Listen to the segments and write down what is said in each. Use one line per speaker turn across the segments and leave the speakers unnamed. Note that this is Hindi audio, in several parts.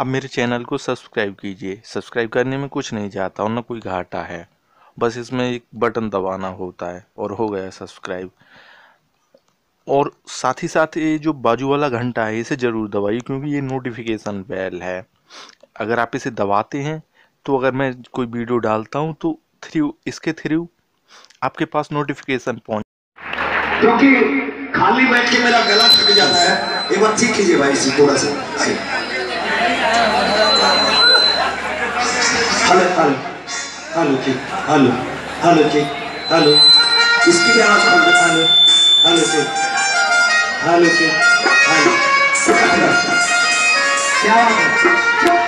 आप मेरे चैनल को सब्सक्राइब कीजिए। सब्सक्राइब करने में कुछ नहीं जाता और ना कोई घाटा है। बस इसमें एक बटन दबाना होता है और हो गया सब्सक्राइब। और साथ ही साथ ये जो बाजू वाला घंटा है, इसे ज़रूर दबाइए क्योंकि ये नोटिफिकेशन बेल है। अगर आप इसे दबाते हैं तो अगर मैं कोई वीडियो डालता हूँ तो थ्रू इसके थ्रू आपके पास नोटिफिकेशन पहुँच
क्योंकि खाली बैठ के मेरा गला थक जाता है। एक बार ठीक कीजिए भाई इसी, थोड़ा सा। हेलो हेलो हेलो ठीक हेलो हेलो ठीक हेलो इसकी भी आवाज़ खोल हेलो हेलो ठीक हेलो ठीक हेलो क्या बात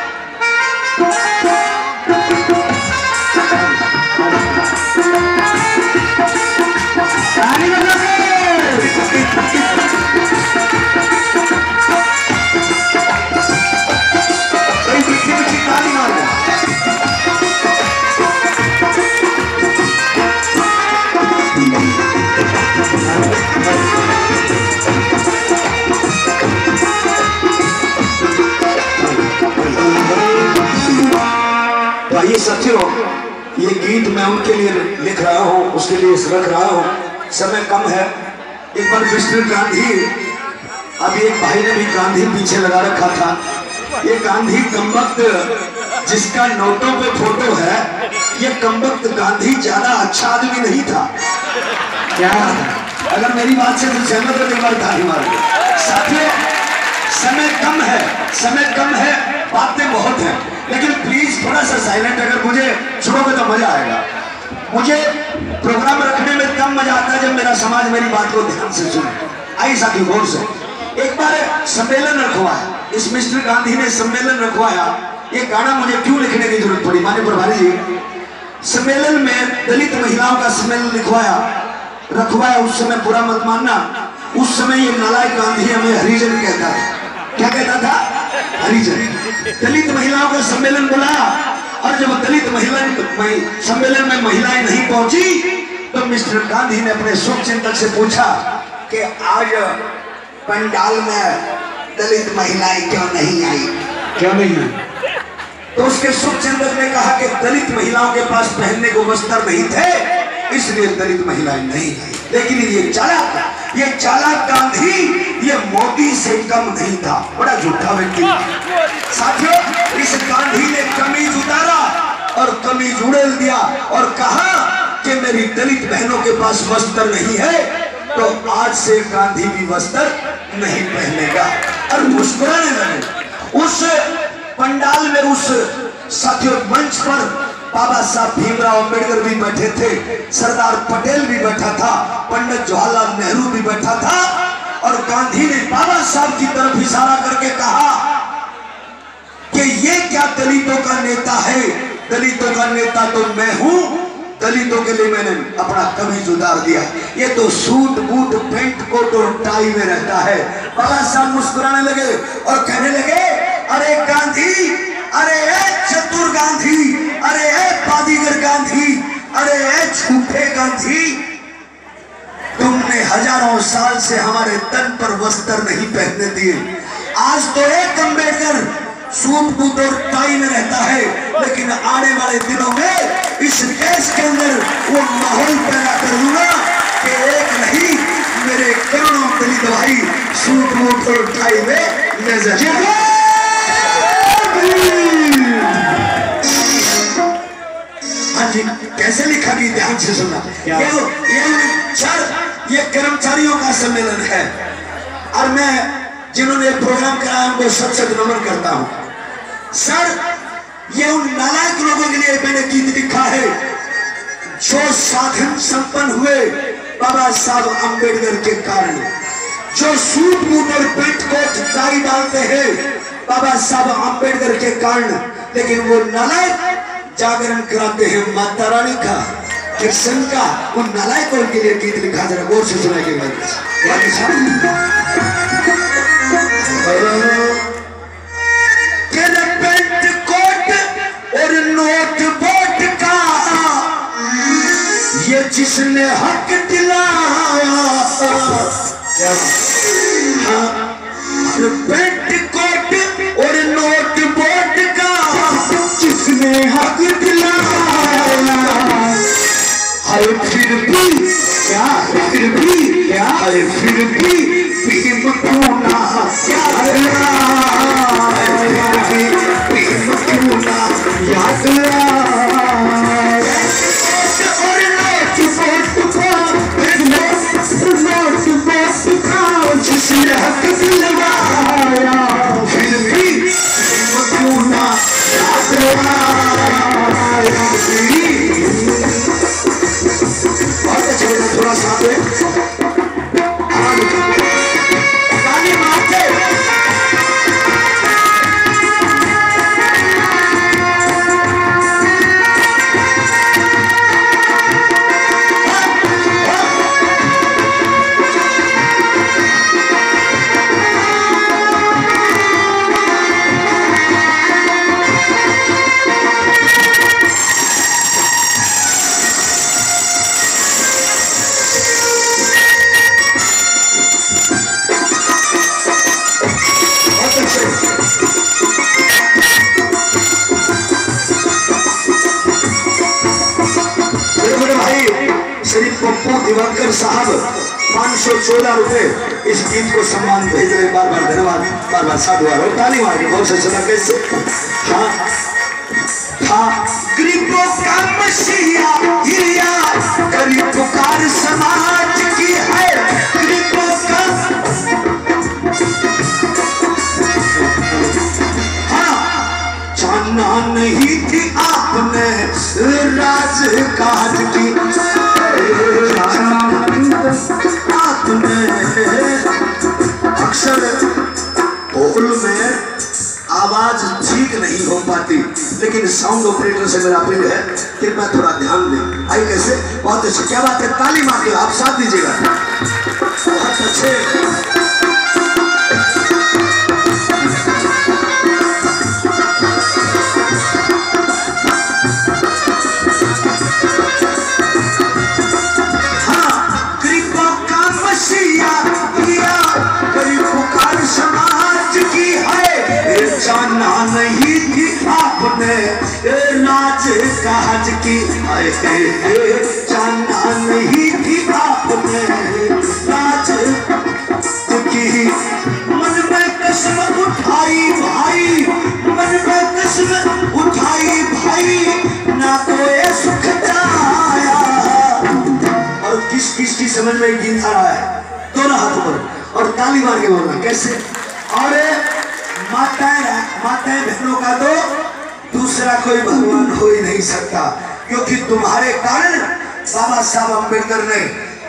मैं उनके लिए लिख रहा हूँ, उसके लिए रख रहा हूँ। समय कम है। एक बार मिस्टर गांधी, अब एक भाई ने भी गांधी पीछे लगा रखा था। ये गांधी कमबख्त, जिसका नोटों पे फ़ोटो है, ये कमबख्त गांधी ज़्यादा अच्छा आदमी नहीं था। क्या अगर मेरी बात से कुछ सहमत हो, एक बार ताली मार साथियों, समय कम है, समय कम है, बातें बहुत हैं। लेकिन प्लीज़ थोड़ा सा साइलेंट अगर मुझे सुनोगे तो मज़ा आएगा। मुझे प्रोग्राम रखने में तब मज़ा आता है जब मेरा समाज मेरी बात को ध्यान से सुने। आई साथी गौर से। एक बार सम्मेलन रखवाया। इस मिस्टर गांधी ने सम्मेलन रखवाया। ये गाना मुझे क्यों लिखने की ज़रूरत पड़ी? मान्य प्रभारी जी, सम्मेलन में दलित महिलाओं का सम्मेलन लिखवाया। रखवाया उस समय बुरा मत मानना। उस समय ये नालायक गांधी हमें हरिजन कहता था। क्या कहता था? हरिजन दलित महिलाओं का सम्मेलन बुलाया और जब दलित महिला महि- सम्मेलन में महिलाएँ नहीं पहुँची तो मिस्टर गांधी ने अपने शुभ चिंतक से पूछा कि आज पंडाल में दलित महिलाएँ क्यों नहीं आई? क्यों नहीं आई? तो उसके शुभ चिंतक ने कहा कि दलित महिलाओं के पास पहनने को वस्त्र नहीं थे इसलिए दलित महिलाएँ नहीं आई। लेकिन ये चालाक ये चालाक गांधी ये मोदी से कम नहीं था। बड़ा झूठा व्यक्ति। साथियों, इस गांधी ने कमीज उतारा और कमीज उड़ेल दिया और कहा कि मेरी दलित बहनों के पास वस्त्र नहीं है तो आज से गांधी भी वस्त्र नहीं पहनेगा। और मुस्कुराने लगे। उस पंडाल में, उस साथियों, मंच पर बाबा साहब भीमराव अंबेडकर भी बैठे थे, सरदार पटेल भी बैठा था, पंडित जवाहरलाल नेहरू भी बैठा था, और गांधी ने बाबा साहब की तरफ़ इशारा करके कहा कि ये क्या दलितों का नेता है? दलितों का नेता तो मैं हूँ, दलितों के लिए मैंने अपना कमीज उतार दिया। ये तो सूट, बूट, पेंट, कोट और टाई में रहता है। बाबा साहब मुस्कुराने लगे और कहने लगे, अरे गांधी अरे ए चतुर गांधी, अरे ए गांधी, अरे ए झूठे गांधी, तुमने हज़ारों साल से हमारे तन पर वस्त्र नहीं पहनने दिए। आज तो एक अंबेडकर सूट और टाई में रहता है, लेकिन आने वाले दिनों में इस देश के अंदर वो माहौल पैदा कर दूँगा कि एक नहीं, मेरे करोड़ों दलित भाई सूट बूट और टाई में नज़र कैसे लिखा कि ध्यान से सुनना। ये ये चार ये कर्मचारियों का सम्मेलन है। और मैं जिन्होंने प्रोग्राम कराया उनको सत सत नमन करता हूँ। सर ये उन नालायक लोगों के लिए मैंने गीत लिखा है। जो साधन संपन्न हुए बाबा साहब अंबेडकर के कारण। जो सूट बूट और पेट कोट टाई डालते हैं बाबा साहब अंबेडकर के कारण। लेकिन वो नालायक जागरण कराते हैं माता रानी का। कृष्ण का उन नालायकों के लिए गीत लिखा जरा गौर से सुना के पेंट कोट और नोट बोट का ये जिसने हक दिलाया हाँ, क्या फिर भी क्या अरे फिर भी सौ चौदह रुपए इस गीत को सम्मान भेज रहे बार बार धन्यवाद बार बार साधुवाद। और ताली बहुत अच्छा लगा कैसे हाँ हाँ। समाज की है। हाँ, नहीं थी आपने राज काज की आवाज़ ठीक नहीं हो पाती। लेकिन साउंड ऑपरेटर से मेरा अपील है कि मैं थोड़ा ध्यान दें। आई कैसे? बहुत अच्छी। क्या बात है? ताली मार आप साथ दीजिएगा। बहुत अच्छे। समझ में गीत आ रहा है दोनों हाथों पर और ताली मार के बोलना कैसे और माताएँ माताएँ बहनों का तो दूसरा कोई भगवान हो ही नहीं सकता क्योंकि तुम्हारे कारण बाबा साहब अंबेडकर ने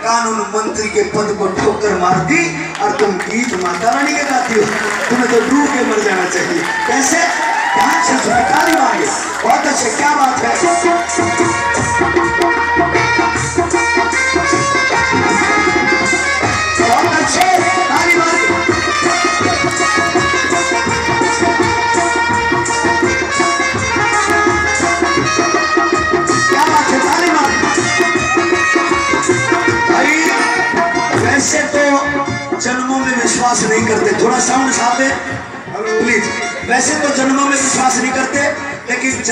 कानून मंत्री के पद को ठोकर मार दी और तुम गीत माता रानी के गाती हो। तुम्हें तो डूब के मर जाना चाहिए। कैसे? ध्यान से मारिए बहुत अच्छे, क्या बात है?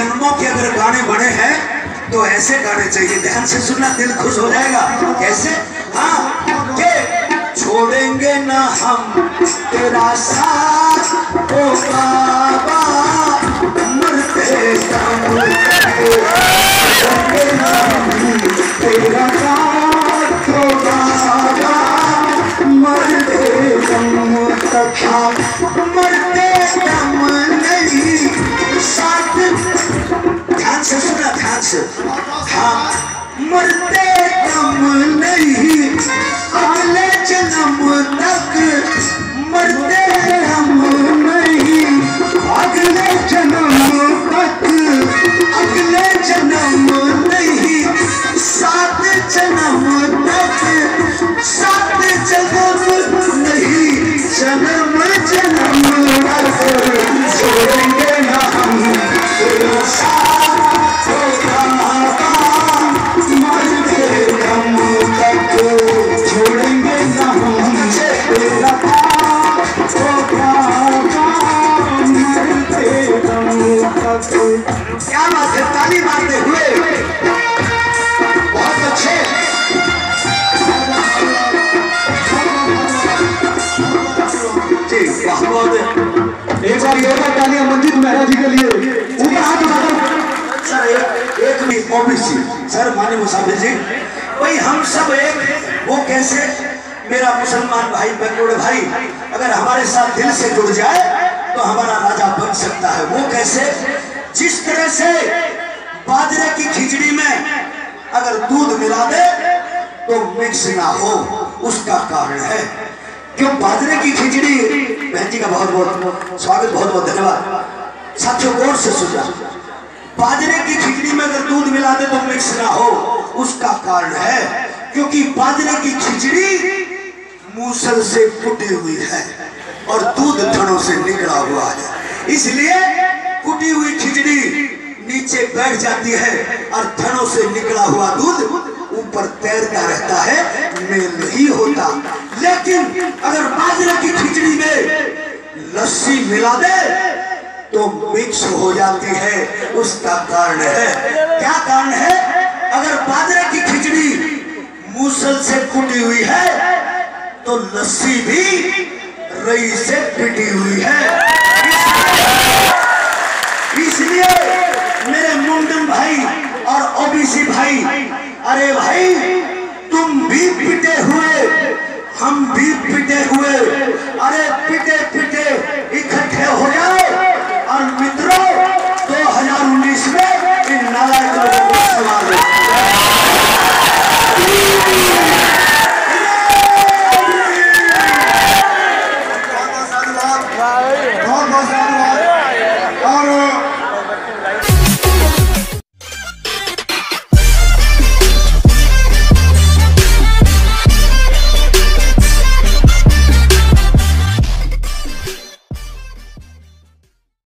जन्मों के अगर गाने बने हैं तो ऐसे गाने चाहिए। ध्यान से सुनना, दिल खुश हो जाएगा। कैसे? हाँ के? छोड़ेंगे ना हम तेरा साथ। ओ बाबा, मरते दम छोड़ेंगे ना तक मरते दम नहीं अगले जन्म तक मरते हम नहीं। अगले जन्म तक, अगले जन्म नहीं। सात जन्म तक, सात जन्म नहीं। जन्म जन्म ओबीसी सर माने मुसाफिर जी। भाई, हम सब एक वो कैसे? मेरा मुसलमान भाई बंगोड़े भाई, अगर हमारे साथ दिल से जुड़ जाए तो हमारा राजा बन सकता है। वो कैसे? जिस तरह से बाजरे की खिचड़ी में अगर दूध मिला दे तो मिक्स ना हो। उसका कारण है। क्यों बाजरे की खिचड़ी, बहन जी का बहुत बहुत स्वागत बहुत बहुत धन्यवाद। साथियों, गौर से सुना बाजरे की खिचड़ी में अगर दूध मिला दे तो मिक्स ना हो, उसका कारण है क्योंकि बाजरे की खिचड़ी मूसल से कुटी हुई है और दूध थनों से निकला हुआ है। इसलिए कुटी हुई खिचड़ी नीचे बैठ जाती है और थनों से निकला हुआ दूध ऊपर तैरता रहता है, मेल नहीं होता। लेकिन अगर बाजरे की खिचड़ी में लस्सी मिला दे तो मिक्स हो जाती है, उसका कारण है। क्या कारण है? अगर बाजरे की खिचड़ी मूसल से कुटी हुई है तो लस्सी भी रई से पिटी हुई है।